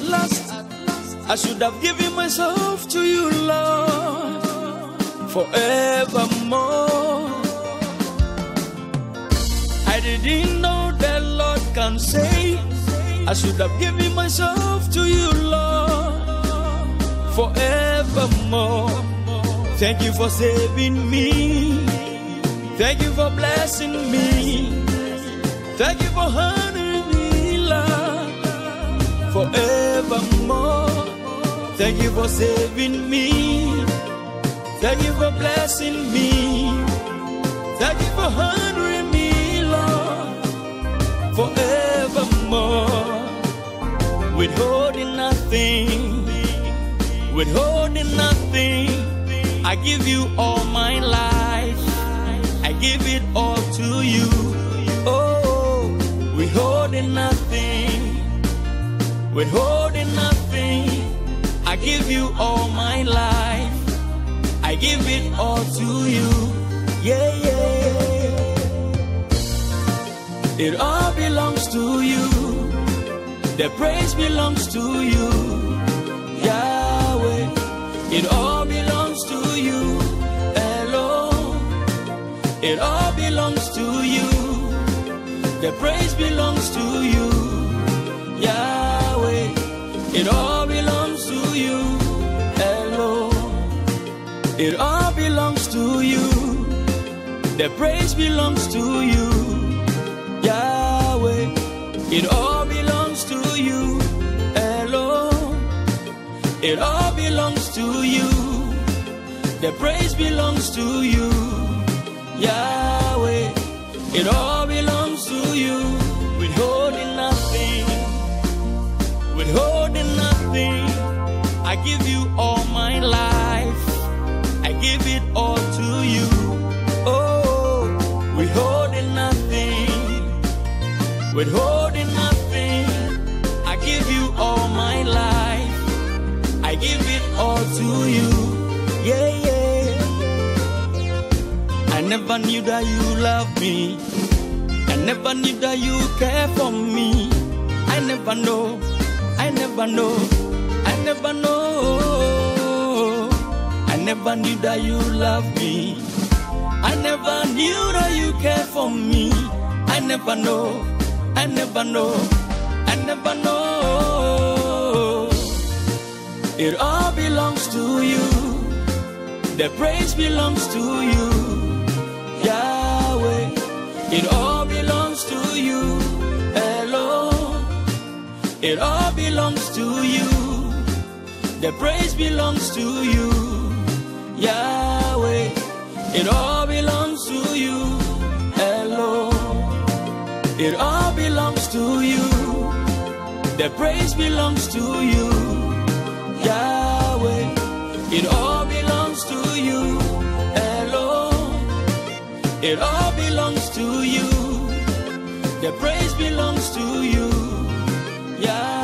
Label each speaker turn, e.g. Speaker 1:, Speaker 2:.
Speaker 1: last, I should have given myself to you, Lord, forevermore. I didn't know that Lord can say, I should have given myself to you, Lord, forevermore. Thank you for saving me. Thank you for blessing me. Thank you for honoring me, Lord, forevermore. Thank you for saving me. Thank you for blessing me. Thank you for honoring me, Lord, forevermore. Withholding nothing, withholding nothing. I give you all my life. I give it all to you. Oh, withholding nothing, withholding. I give you all my life. I give it all to you. Yeah, yeah. It all belongs to you. The praise belongs to you. Yahweh. It all belongs to you. Alone. It all belongs to you. The praise belongs to you. It all belongs to you. The praise belongs to you. Yahweh. It all belongs to you. Alone. It all belongs to you. The praise belongs to you. Yahweh. It all belongs to you. Withholding nothing. Withholding nothing. I give you all my life. Give it all to you. Oh, withholding nothing. Withholding nothing. I give you all my life. I give it all to you. Yeah, yeah. I never knew that you loved me. I never knew that you care for me. I never know. I never know. I never know. I never knew that you loved me. I never knew that you care for me. I never know. I never know. I never know. It all belongs to you. The praise belongs to you. Yahweh. It all belongs to you. Alone. It all belongs to you. The praise belongs to you. Yahweh. It all belongs to you. Alone. It all belongs to you. The praise belongs to you. Yahweh. It all belongs to you. Alone. It all belongs to you. The praise belongs to you. Yahweh.